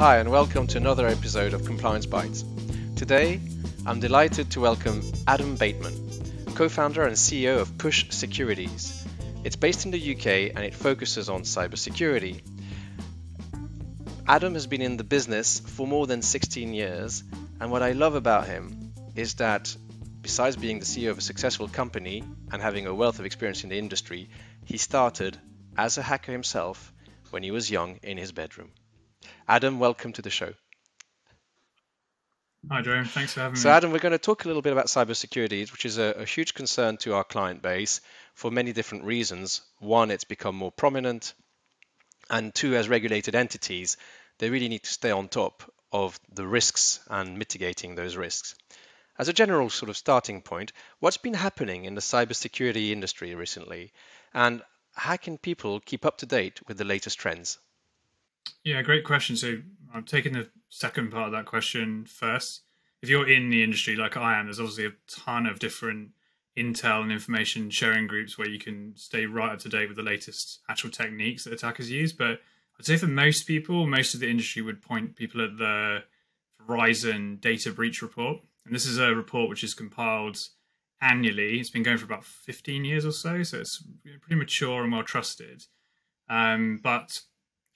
Hi, and welcome to another episode of ComplianceBytes. Today, I'm delighted to welcome Adam Bateman, co founder and CEO of Push Securities. It's based in the UK and it focuses on cybersecurity. Adam has been in the business for more than 16 years, and what I love about him is that besides being the CEO of a successful company and having a wealth of experience in the industry, he started as a hacker himself when he was young in his bedroom. Adam, welcome to the show. Hi, Jerome. Thanks for having so, me. So, Adam, we're going to talk a little bit about cybersecurity, which is a, a, huge concern to our client base for many different reasons. One, it's become more prominent, and two, as regulated entities, they really need to stay on top of the risks and mitigating those risks. As a general sort of starting point, what's been happening in the cybersecurity industry recently, and how can people keep up to date with the latest trends? Yeah, great question. So I'm taking the second part of that question first. If you're in the industry like I am, there's obviously a ton of different intel and information sharing groups where you can stay right up to date with the latest actual techniques that attackers use. But I'd say for most people, most of the industry would point people at the Verizon data breach report. And this is a report which is compiled annually. It's been going for about 15 years or so, so it's pretty mature and well trusted. Um, but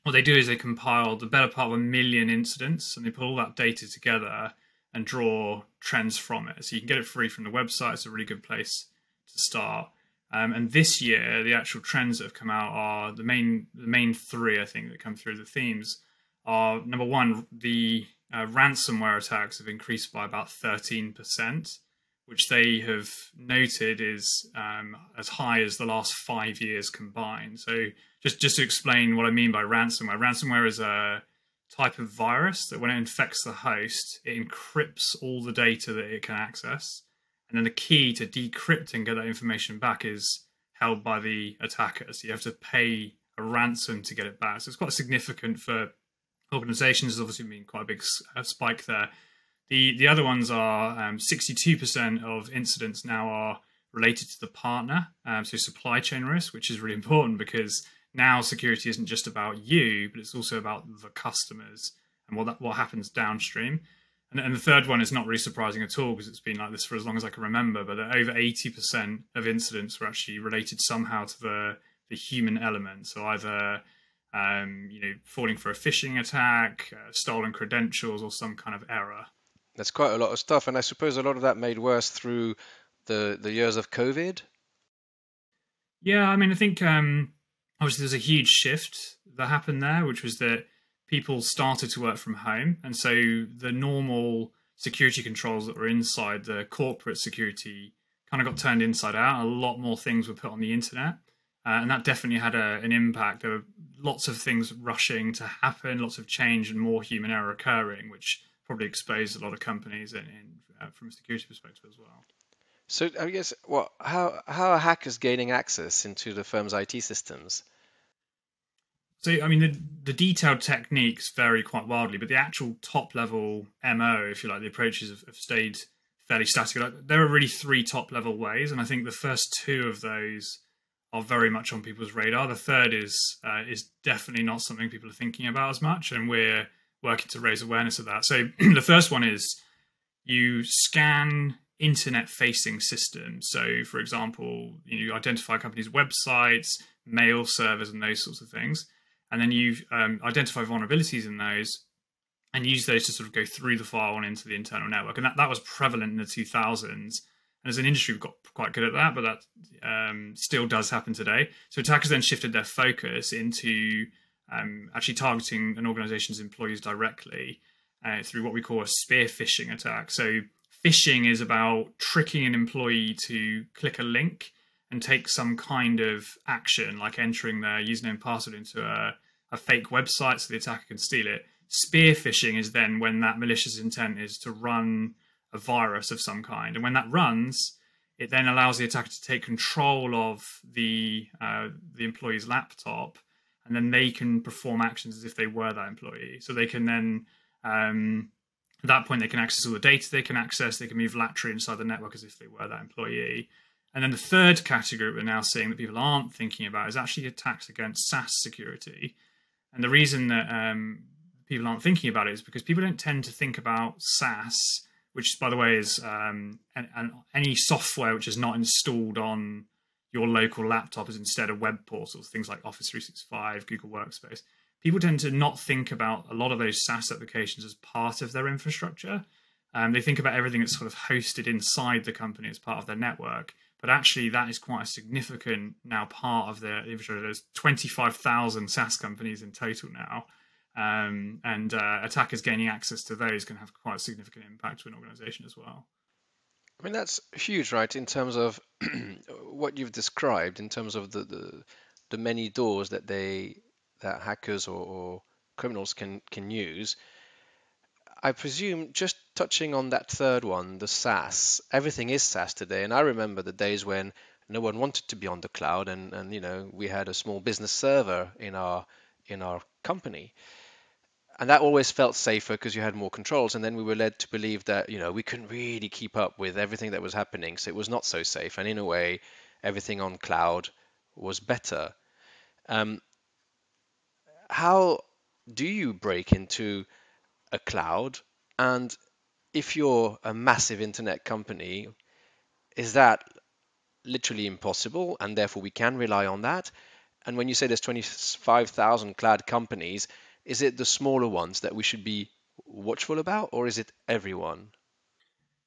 what they do is they compile the better part of a million incidents and they put all that data together and draw trends from it. So you can get it free from the website. It's a really good place to start. Um, and this year, the actual trends that have come out are the main the main three I think that come through the themes are number one, the uh, ransomware attacks have increased by about 13%, which they have noted is um, as high as the last five years combined. So, just, just to explain what I mean by ransomware, ransomware is a type of virus that when it infects the host, it encrypts all the data that it can access. And then the key to decrypt and get that information back is held by the attacker. So you have to pay a ransom to get it back. So it's quite significant for organizations. There's obviously been quite a big uh, spike there. The the other ones are um, 62% of incidents now are related to the partner, um, so supply chain risk, which is really important because now security isn't just about you, but it's also about the customers and what that, what happens downstream. And, and the third one is not really surprising at all because it's been like this for as long as I can remember. But over 80% of incidents were actually related somehow to the the human element. So either um, you know, falling for a phishing attack, uh, stolen credentials, or some kind of error. That's quite a lot of stuff, and I suppose a lot of that made worse through the the years of COVID. Yeah, I mean, I think um, obviously there's a huge shift that happened there, which was that people started to work from home, and so the normal security controls that were inside the corporate security kind of got turned inside out. A lot more things were put on the internet. Uh, and that definitely had a, an impact. There were lots of things rushing to happen, lots of change, and more human error occurring, which probably exposed a lot of companies in uh, from a security perspective as well. So I guess well, how how are hackers gaining access into the firm's IT systems? So I mean, the, the detailed techniques vary quite wildly, but the actual top level MO, if you like, the approaches have, have stayed fairly static. Like, there are really three top level ways, and I think the first two of those are very much on people's radar. The third is uh, is definitely not something people are thinking about as much, and we're working to raise awareness of that. So the first one is you scan internet facing systems. So, for example, you identify companies' websites, mail servers, and those sorts of things, and then you um, identify vulnerabilities in those and use those to sort of go through the file and into the internal network. And that, that was prevalent in the 2000s and as an industry, we've got quite good at that, but that um, still does happen today. So attackers then shifted their focus into um, actually targeting an organization's employees directly uh, through what we call a spear phishing attack. So phishing is about tricking an employee to click a link and take some kind of action, like entering their username and password into a, a fake website so the attacker can steal it. Spear phishing is then when that malicious intent is to run a virus of some kind. And when that runs, it then allows the attacker to take control of the uh, the employee's laptop, and then they can perform actions as if they were that employee. So they can then um, at that point they can access all the data they can access. They can move laterally inside the network as if they were that employee. And then the third category we're now seeing that people aren't thinking about is actually attacks against SaaS security. And the reason that um, people aren't thinking about it is because people don't tend to think about SaaS, which, by the way, is um, and, and any software which is not installed on your local laptop is instead of web portals, things like Office 365, Google Workspace. People tend to not think about a lot of those SaaS applications as part of their infrastructure. Um, they think about everything that's sort of hosted inside the company as part of their network. But actually, that is quite a significant now part of their infrastructure. There's 25,000 SaaS companies in total now. Um, and uh, attackers gaining access to those can have quite a significant impact to an organization as well. I mean, that's huge, right? In terms of what you've described, in terms of the, the, the many doors that they that hackers or, or criminals can can use. I presume just touching on that third one, the SaaS, everything is SaaS today. And I remember the days when no one wanted to be on the cloud and, and you know, we had a small business server in our in our company. And that always felt safer because you had more controls. And then we were led to believe that, you know, we couldn't really keep up with everything that was happening. So it was not so safe. And in a way, everything on cloud was better. Um, how do you break into a cloud? And if you're a massive internet company, is that literally impossible? And therefore, we can rely on that. And when you say there's 25,000 cloud companies, is it the smaller ones that we should be watchful about, or is it everyone?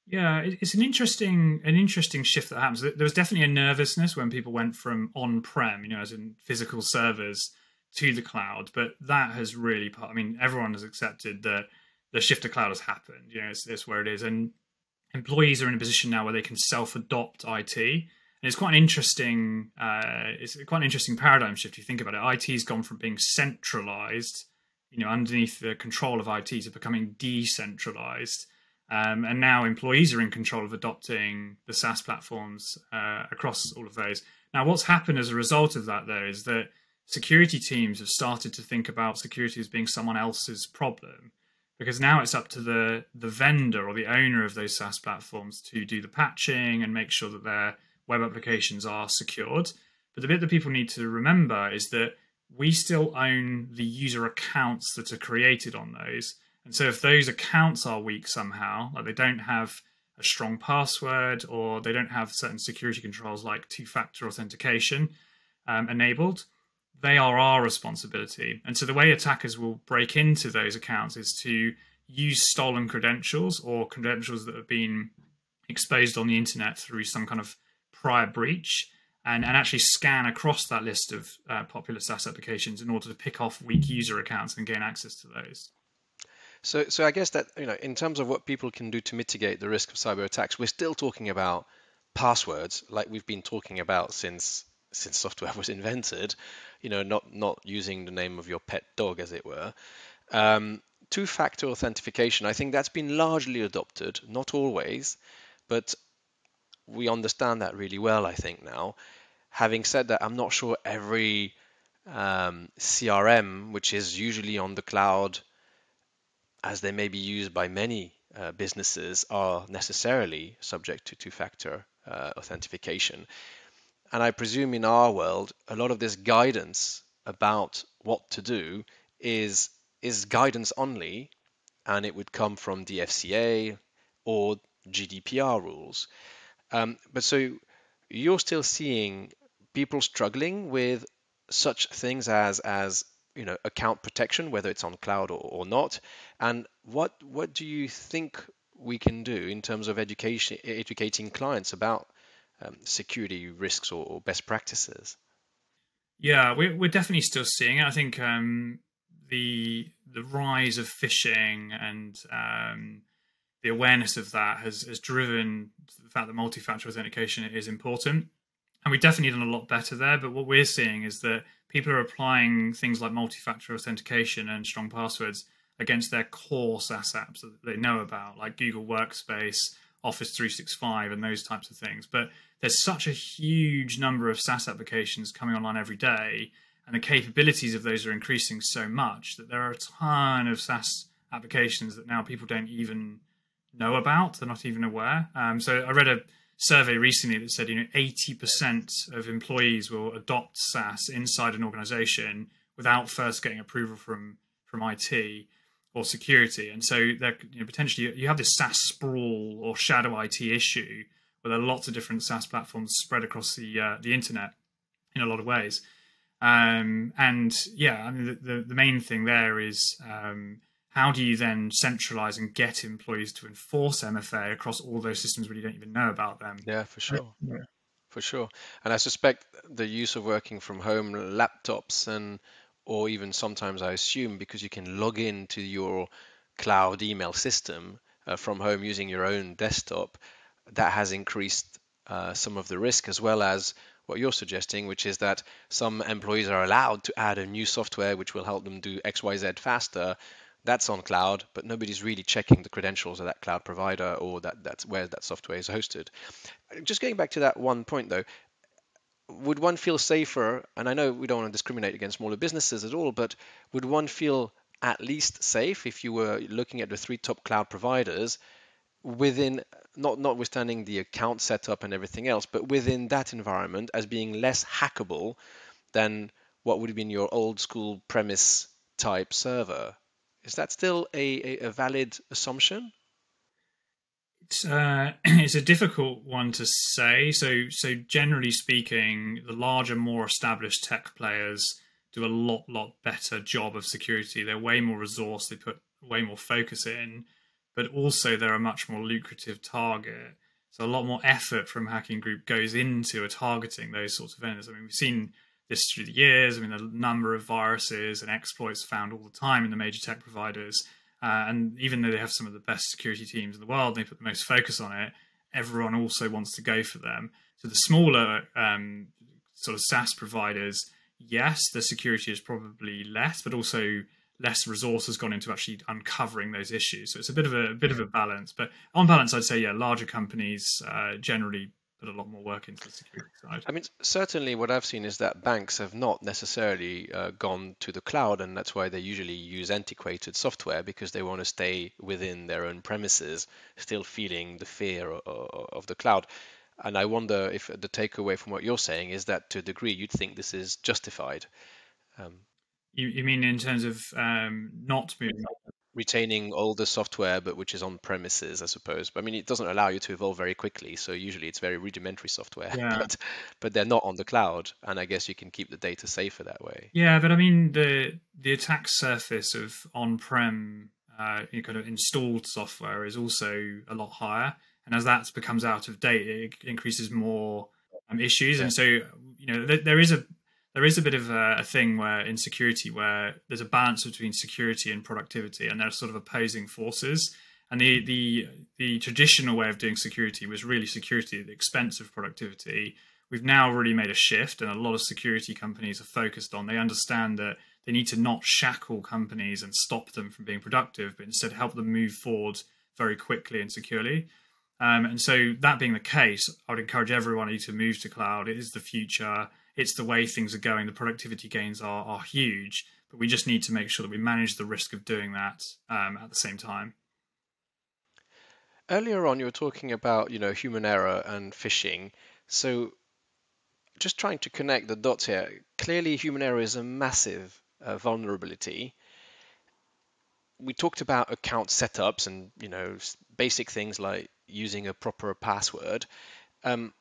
Yeah, it's an interesting an interesting shift that happens. There was definitely a nervousness when people went from on-prem, you know, as in physical servers, to the cloud. But that has really, I mean, everyone has accepted that the shift to cloud has happened. You know, it's, it's where it is, and employees are in a position now where they can self-adopt IT. And it's quite an interesting, uh, it's quite an interesting paradigm shift. If you think about it, IT has gone from being centralized, you know, underneath the control of IT, to becoming decentralized. Um, and now employees are in control of adopting the SaaS platforms uh, across all of those. Now, what's happened as a result of that, though, is that security teams have started to think about security as being someone else's problem because now it's up to the the vendor or the owner of those SaaS platforms to do the patching and make sure that their web applications are secured. But the bit that people need to remember is that we still own the user accounts that are created on those. And so if those accounts are weak somehow, like they don't have a strong password or they don't have certain security controls like two-factor authentication um, enabled, they are our responsibility. And so the way attackers will break into those accounts is to use stolen credentials or credentials that have been exposed on the internet through some kind of prior breach and, and actually scan across that list of uh, popular SaaS applications in order to pick off weak user accounts and gain access to those. So, so I guess that you know, in terms of what people can do to mitigate the risk of cyber attacks, we're still talking about passwords, like we've been talking about since since software was invented, you know, not not using the name of your pet dog, as it were. Um, two-factor authentication, I think that's been largely adopted, not always, but we understand that really well, I think now. Having said that, I'm not sure every um, CRM, which is usually on the cloud, as they may be used by many uh, businesses, are necessarily subject to two-factor uh, authentication. And I presume in our world, a lot of this guidance about what to do is is guidance only, and it would come from the FCA or GDPR rules. Um, but so you're still seeing people struggling with such things as as you know account protection, whether it's on cloud or, or not. And what what do you think we can do in terms of education educating clients about um, security risks or, or, best practices? Yeah, we're, we're definitely still seeing it. I think um, the the rise of phishing and um, the awareness of that has, has driven the fact that multi-factor authentication is important. And we've definitely done a lot better there. But what we're seeing is that people are applying things like multi-factor authentication and strong passwords against their core SaaS apps that they know about, like Google Workspace, Office 365, and those types of things. But there's such a huge number of SaaS applications coming online every day, and the capabilities of those are increasing so much that there are a ton of SaaS applications that now people don't even know about. They're not even aware. Um, so I read a survey recently that said you know 80% of employees will adopt SaaS inside an organization without first getting approval from from IT. or security. And so there, you know, potentially you have this SaaS sprawl or shadow IT issue where there are lots of different SaaS platforms spread across the uh, the internet in a lot of ways. Um, and yeah, I mean the, the, the main thing there is um, how do you then centralize and get employees to enforce MFA across all those systems where you don't even know about them? Yeah, for sure. Yeah. For sure. And I suspect the use of working from home laptops and or even sometimes I assume because you can log in to your cloud email system uh, from home using your own desktop, that has increased uh, some of the risk as well as what you're suggesting, which is that some employees are allowed to add a new software which will help them do XYZ faster. That's on cloud, but nobody's really checking the credentials of that cloud provider or that that's where that software is hosted. Just going back to that one point though, would one feel safer? And I know we don't want to discriminate against smaller businesses at all, but would one feel at least safe if you were looking at the three top cloud providers within not notwithstanding the account setup and everything else, but within that environment as being less hackable than what would have been your old school premise type server. Is that still a, a, valid assumption? It's, uh, it's a difficult one to say. So, so generally speaking, the larger, more established tech players do a lot, lot better job of security. They're way more resource. They put way more focus in, but also they're a much more lucrative target. So, a lot more effort from Hacking Group goes into targeting those sorts of vendors. I mean, we've seen this through the years. I mean, the number of viruses and exploits found all the time in the major tech providers uh, and even though they have some of the best security teams in the world, they put the most focus on it. Everyone also wants to go for them. So the smaller um, sort of SaaS providers, yes, the security is probably less, but also less resource has gone into actually uncovering those issues. So it's a bit of a, a bit of a balance. But on balance, I'd say yeah, larger companies uh, generally put a lot more work into the security side. I mean, certainly what I've seen is that banks have not necessarily uh, gone to the cloud, and that's why they usually use antiquated software because they want to stay within their own premises, still feeling the fear of, of the cloud. And I wonder if the takeaway from what you're saying is that to a degree you'd think this is justified. Um, you, you mean in terms of um, not moving retaining all the software, but which is on premises, I suppose. But I mean, it doesn't allow you to evolve very quickly, so usually it's very rudimentary software. Yeah. But but they're not on the cloud, and I guess you can keep the data safer that way. Yeah, but I mean the the attack surface of on-prem uh, kind of installed software is also a lot higher, and as that becomes out of date, it increases more um, issues, yeah. and so you know there, there is a there is a bit of a, a, thing where in security where there's a balance between security and productivity, and they're sort of opposing forces. And the the the traditional way of doing security was really security at the expense of productivity. We've now really made a shift, and a lot of security companies are focused on. They understand that they need to not shackle companies and stop them from being productive, but instead help them move forward very quickly and securely. Um, and so, that being the case, I would encourage everyone to move to cloud. It is the future it's the way things are going. The productivity gains are, are huge, but we just need to make sure that we manage the risk of doing that um, at the same time. Earlier on, you were talking about you know human error and phishing. So, just trying to connect the dots here. Clearly, human error is a massive uh, vulnerability. We talked about account setups and you know basic things like using a proper password. Um,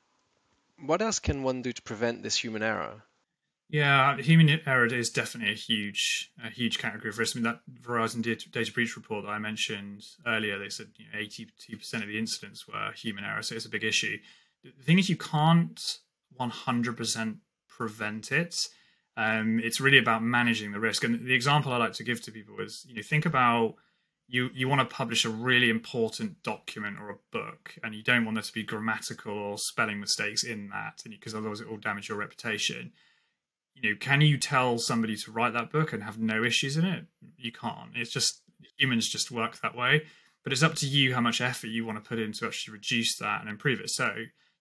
what else can one do to prevent this human error? Yeah, human error is definitely a huge, a huge category of risk. I mean, that Verizon data breach report that I mentioned earlier, they said you know, 82% of the incidents were human error, so it's a big issue. The thing is, you can't 100% prevent it. Um, it's really about managing the risk. And the example I like to give to people is, you know, think about you you want to publish a really important document or a book and you don't want there to be grammatical or spelling mistakes in that because otherwise it will damage your reputation. You know can you tell somebody to write that book and have no issues in it? You can't. It's just humans just work that way. But it's up to you how much effort you want to put in to actually reduce that and improve it. So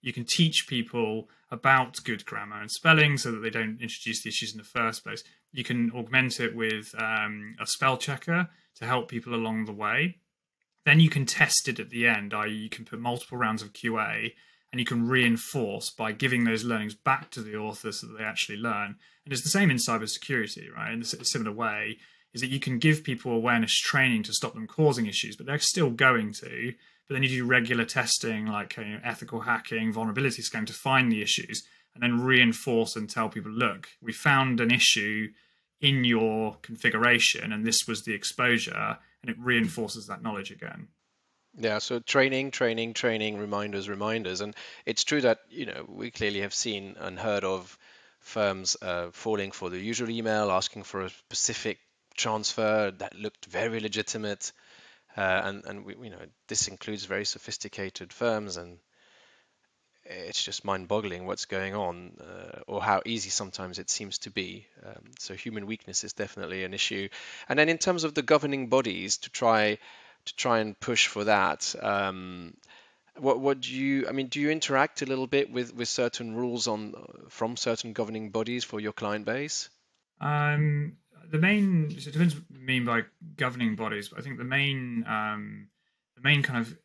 you can teach people about good grammar and spelling so that they don't introduce the issues in the first place. You can augment it with um, a spell checker to help people along the way. Then you can test it at the end, i.e., you can put multiple rounds of QA and you can reinforce by giving those learnings back to the author so that they actually learn. And it's the same in cybersecurity, right? In a similar way, is that you can give people awareness training to stop them causing issues, but they're still going to. But then you do regular testing, like you know, ethical hacking, vulnerability scanning to find the issues, and then reinforce and tell people, look, we found an issue in your configuration, and this was the exposure, and it reinforces that knowledge again. Yeah, so training, training, training, reminders, reminders, and it's true that you know we clearly have seen and heard of firms uh, falling for the usual email asking for a specific transfer that looked very legitimate, uh, and and we, you know this includes very sophisticated firms, and it's just mind-boggling what's going on, uh, or how easy sometimes it seems to be. Um, so human weakness is definitely an issue, and then in terms of the governing bodies to try to try and push for that. Um, what what do you? I mean, do you interact a little bit with with certain rules on from certain governing bodies for your client base? Um, the main it depends what you mean by governing bodies, but I think the main um, the main kind of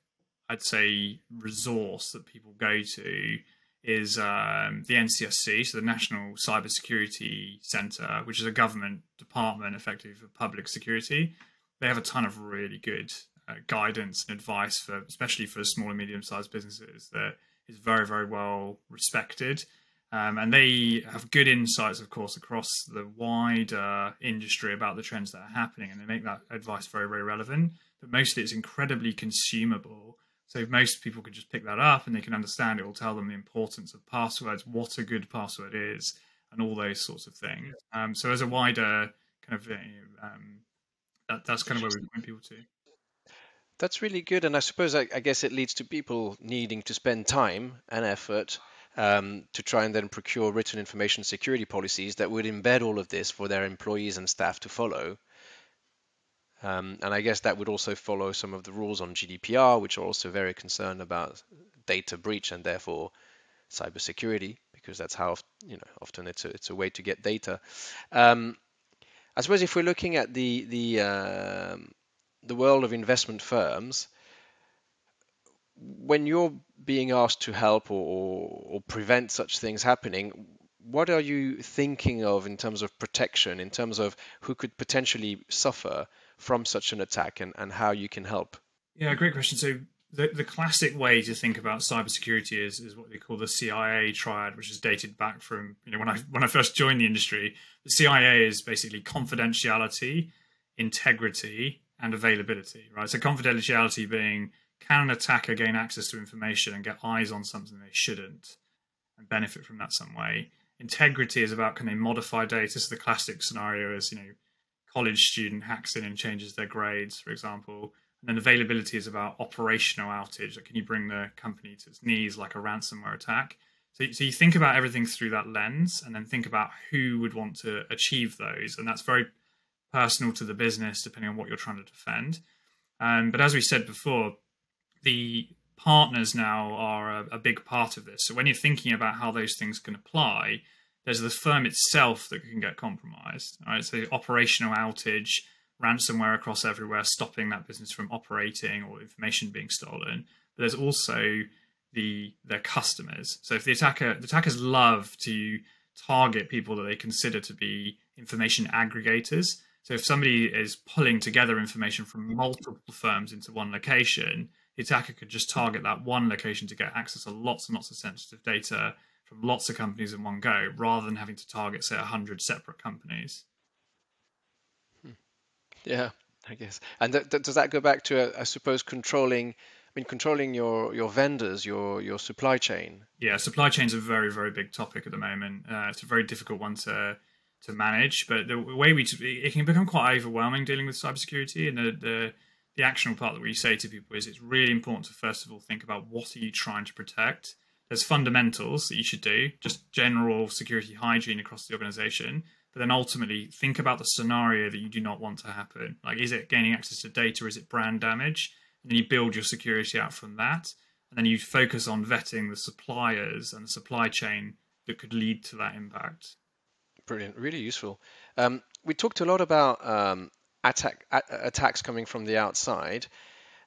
I'd say resource that people go to is um, the NCSC, so the National Cybersecurity Centre, which is a government department effectively for public security. They have a ton of really good uh, guidance and advice for, especially for small and medium sized businesses, that is very, very well respected. Um, and they have good insights, of course, across the wider industry about the trends that are happening, and they make that advice very, very relevant. But mostly, it's incredibly consumable. So most people can just pick that up and they can understand it. Will tell them the importance of passwords, what a good password is, and all those sorts of things. Um, so as a wider kind of, uh, um, that, that's kind of where we point people to. That's really good, and I suppose I, I guess it leads to people needing to spend time and effort um, to try and then procure written information security policies that would embed all of this for their employees and staff to follow. Um, and I guess that would also follow some of the rules on GDPR, which are also very concerned about data breach and therefore cybersecurity, because that's how you know often it's a, it's a way to get data. Um, I suppose if we're looking at the the um, the world of investment firms, when you're being asked to help or, or, or, prevent such things happening, what are you thinking of in terms of protection, in terms of who could potentially suffer from such an attack and, and how you can help? Yeah, great question. So the, the classic way to think about cybersecurity is, is what they call the CIA triad, which is dated back from you know when I when I first joined the industry. The CIA is basically confidentiality, integrity, and availability, right? So confidentiality being can an attacker gain access to information and get eyes on something they shouldn't and benefit from that some way? Integrity is about can they modify data? So the classic scenario is, you know, college student hacks in and changes their grades, for example. And then availability is about operational outage. Like can you bring the company to its knees like a ransomware attack? So, so you think about everything through that lens and then think about who would want to achieve those. And that's very personal to the business, depending on what you're trying to defend. Um, but as we said before, the partners now are a, a, big part of this. So when you're thinking about how those things can apply, there's the firm itself that can get compromised. Right, so operational outage, ransomware across everywhere, stopping that business from operating or information being stolen. But there's also the their customers. So if the attacker, the attackers love to target people that they consider to be information aggregators. So if somebody is pulling together information from multiple firms into one location, the attacker could just target that one location to get access to lots and lots of sensitive data from lots of companies in one go, rather than having to target, say, 100 separate companies. Yeah, I guess. And th- th- does that go back to, uh, I suppose, controlling? I mean, controlling your your vendors, your your supply chain. Yeah, supply chain's a very very big topic at the moment. Uh, it's a very difficult one to to manage. But the way we it can become quite overwhelming dealing with cybersecurity, and the the the actionable part that we say to people is it's really important to first of all think about what are you trying to protect. There's fundamentals that you should do, just general security hygiene across the organization. But then ultimately think about the scenario that you do not want to happen. Like, is it gaining access to data? Is it brand damage? And then you build your security out from that. And then you focus on vetting the suppliers and the supply chain that could lead to that impact. Brilliant, really useful. Um, we talked a lot about um, attack, attacks coming from the outside,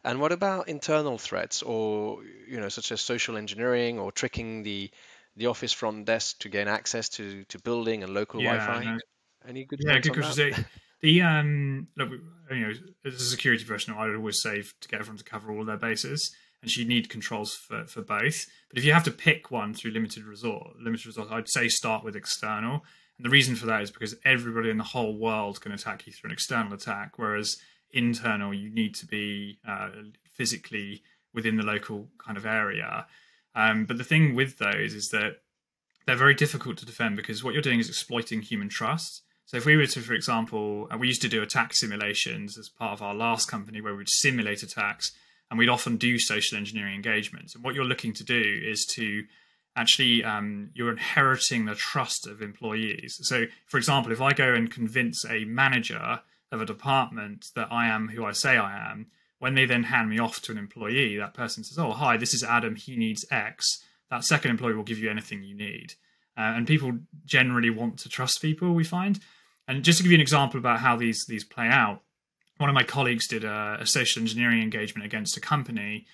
and what about internal threats, or you know, such as social engineering or tricking the the office front desk to gain access to, to building and local yeah, Wi-Fi? No. Any good? Yeah, good question. So The um, look, you know, as a security professional, I would always say to get everyone to cover all their bases, and you need controls for, for both. But if you have to pick one through limited resort, limited resort, I'd say start with external. And the reason for that is because everybody in the whole world can attack you through an external attack, whereas internal, you need to be uh, physically within the local kind of area. Um, but the thing with those is that they're very difficult to defend because what you're doing is exploiting human trust. So if we were to, for example, uh, we used to do attack simulations as part of our last company where we'd simulate attacks and we'd often do social engineering engagements. And what you're looking to do is to actually um, you're inheriting the trust of employees. So, for example, if I go and convince a manager of a department that I am who I say I am, when they then hand me off to an employee, that person says, "Oh, hi, this is Adam. He needs X." That second employee will give you anything you need, uh, and people generally want to trust people. We find, and just to give you an example about how these these play out, one of my colleagues did a, a social engineering engagement against a company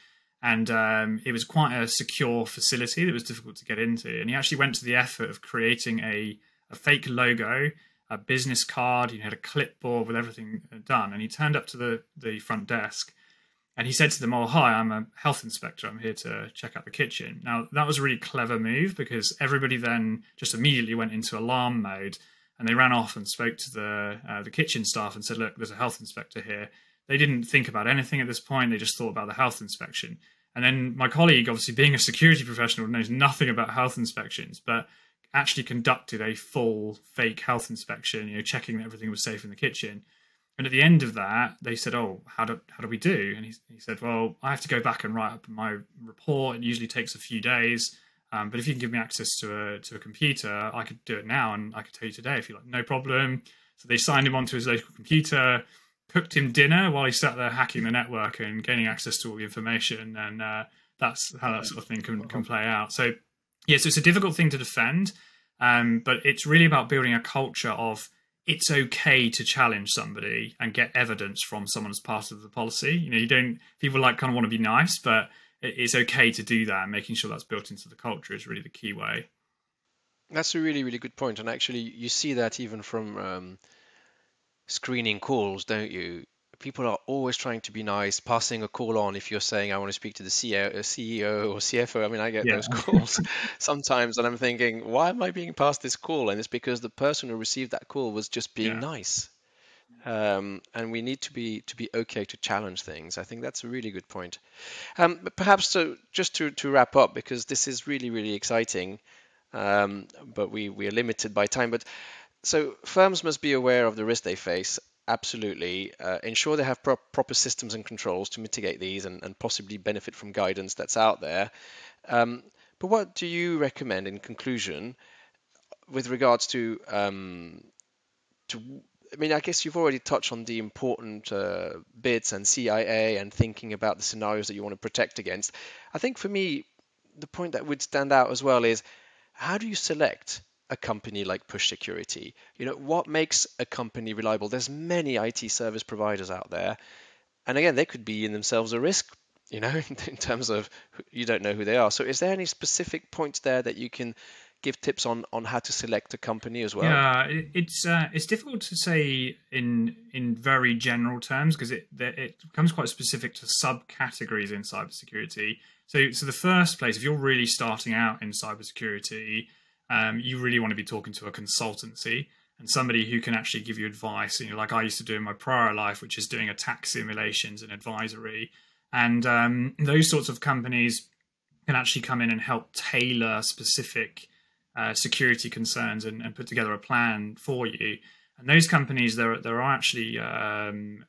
and um, it was quite a secure facility that was difficult to get into. And he actually went to the effort of creating a, a fake logo, a business card. He had a clipboard with everything done, and he turned up to the the front desk, and he said to them, "Oh, hi, I'm a health inspector. I'm here to check out the kitchen." Now that was a really clever move because everybody then just immediately went into alarm mode, and they ran off and spoke to the uh, the kitchen staff and said, "Look, there's a health inspector here." They didn't think about anything at this point. They just thought about the health inspection. And then my colleague, obviously being a security professional, knows nothing about health inspections, but actually conducted a full fake health inspection, you know, checking that everything was safe in the kitchen. And at the end of that, they said, "Oh, how do how do we do?" And he, he said, "Well, I have to go back and write up my report. It usually takes a few days, um, but if you can give me access to a to a computer, I could do it now, and I could tell you today if you like. No problem." So they signed him onto his local computer cooked him dinner while he sat there hacking the network and gaining access to all the information. And uh, that's how that sort of thing can, can play out. So, yeah, so it's a difficult thing to defend, um, but it's really about building a culture of it's okay to challenge somebody and get evidence from someone as part of the policy. You know, you don't, people like kind of want to be nice, but it's okay to do that making sure that's built into the culture is really the key way. That's a really, really good. And actually, you see that even from um, screening calls, don't you? People are always trying to be nice, passing a call on if you're saying, I want to speak to the CEO, CEO or CFO. I mean, I get yeah. those calls sometimes, and I'm thinking, why am I being passed this call? And it's because the person who received that call was just being yeah. nice. Um, and we need to be to be okay to challenge things. I think that's a really good point. Um, but perhaps to, just to, to wrap up, because this is really really exciting, um, but we we are limited by time. But so firms must be aware of the risk they face. Absolutely. Uh, ensure they have pro- proper systems and controls to mitigate these and, and, possibly benefit from guidance that's out there. Um, but what do you recommend in conclusion with regards to um, to I mean, I guess you've already touched on the important uh, bits and CIA and thinking about the scenarios that you want to protect against. I think for me, the point that would stand out as well is how do you select a company like Push Security? You know, what makes a company reliable? There's many IT service providers out there, and again, they could be in themselves a risk. You know, in terms of you don't know who they are. So, is there any specific points there that you can give tips on on how to select a company as well? Yeah, it's uh, it's difficult to say in in very general terms because it it becomes quite specific to subcategories in cybersecurity. So, so the first place, if you're really starting out in cybersecurity, um, you really want to be talking to a consultancy and somebody who can actually give you advice. You know, like I used to do in my prior life, which is doing attack simulations and advisory. And um, those sorts of companies can actually come in and help tailor specific uh, security concerns and, and, put together a plan for you. And those companies, there there are actually um,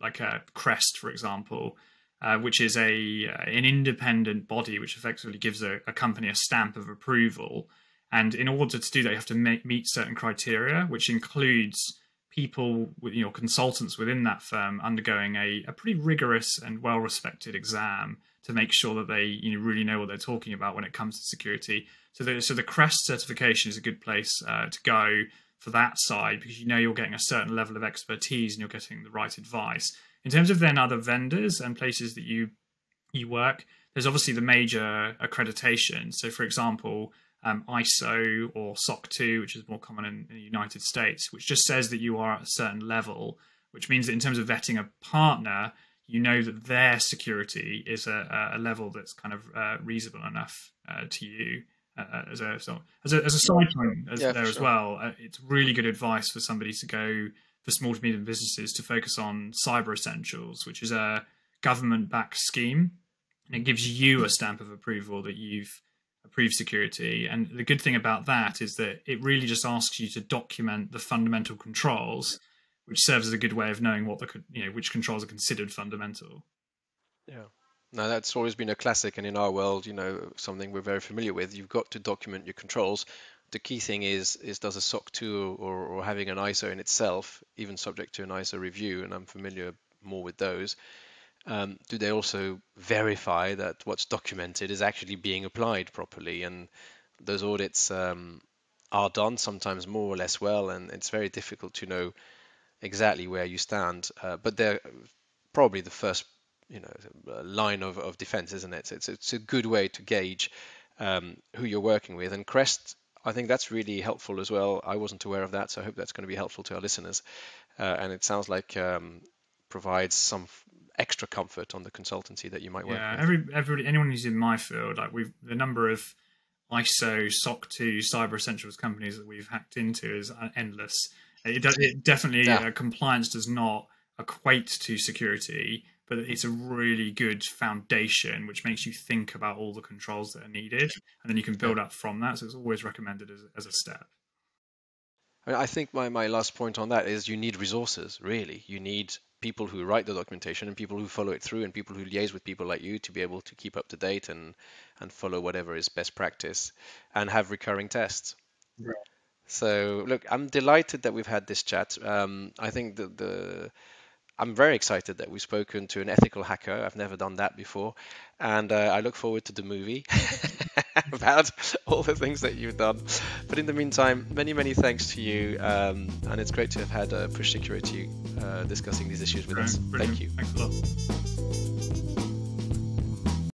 like a Crest, for example, uh, which is a an independent body which effectively gives a, a company a stamp of approval and in order to do that, you have to make, meet certain criteria, which includes people with you know consultants within that firm undergoing a, a pretty rigorous and well respected exam to make sure that they you know, really know what they're talking about when it comes to security. So the so the CREST certification is a good place uh, to go for that side because you know you're getting a certain level of expertise and you're getting the right advice. In terms of then other vendors and places that you you work, there's obviously the major accreditation. So for example, um, ISO or SOC 2, which is more common in, in, the United States, which just says that you are at a certain level, which means that in terms of vetting a partner, you know that their security is a, a level that's kind of uh, reasonable enough uh, to you. Uh, as a so, as a as a side point as yeah, there as well, uh, it's really good advice for somebody to go for small to medium businesses to focus on Cyber Essentials, which is a government-backed scheme, and it gives you a stamp of approval that you've approved security. And the good thing about that is that it really just asks you to document the fundamental controls, which serves as a good way of knowing what the you know which controls are considered fundamental. Yeah. Now that's always been a classic, and in our world, you know, something we're very familiar with. You've got to document your controls. The key thing is is does a SOC 2 or, or having an ISO in itself, even subject to an ISO review, and I'm familiar more with those. Um, do they also verify that what's documented is actually being applied properly? And those audits um, are done sometimes more or less well, and it's very difficult to know exactly where you stand. Uh, but they're probably the first you know line of, of defense, isn't it? It's it's a good way to gauge um, who you're working with. And Crest, I think that's really helpful as well. I wasn't aware of that, so I hope that's going to be helpful to our listeners. Uh, and it sounds like um, provides some extra comfort on the consultancy that you might work yeah, with. every every anyone who's in my field, like we've the number of ISO SOC 2 Cyber Essentials companies that we've hacked into is endless. It, does, it definitely yeah. uh, compliance does not equate to security but it's a really good foundation which makes you think about all the controls that are needed and then you can build up from that so it's always recommended as, as a step I think my, my last point on that is you need resources, really. You need people who write the documentation and people who follow it through and people who liaise with people like you to be able to keep up to date and, and follow whatever is best practice and have recurring tests. Right. So, look, I'm delighted that we've had this chat. Um, I think the, the I'm very excited that we've spoken to an ethical hacker. I've never done that before. And uh, I look forward to the movie about all the things that you've done. But in the meantime, many, many thanks to you. Um, and it's great to have had uh, Push Security uh, discussing these issues with us. Brilliant. Thank you. Thanks a lot.